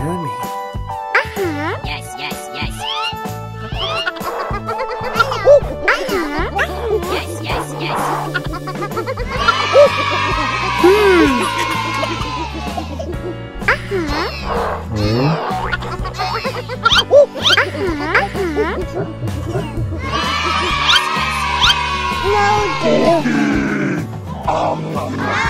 hear Uh-huh. Yes, yes, yes. Yes, yes, hmm. uh-huh. Uh-huh. Um.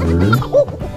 嗯。